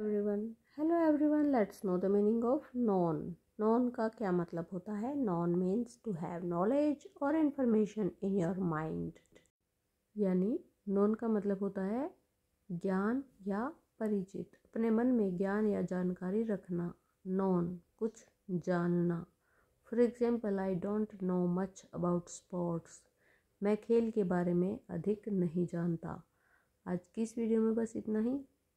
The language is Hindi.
Everyone hello everyone let's know the meaning of known known का क्या मतलब होता है? Known means to have knowledge और इन्फॉर्मेशन इन योर माइंड यानी नॉन का मतलब होता है ज्ञान या परिचित। अपने मन में ज्ञान या जानकारी रखना। नॉन कुछ जानना। For example I don't know much about sports मैं खेल के बारे में अधिक नहीं जानता। आज की इस वीडियो में बस इतना ही।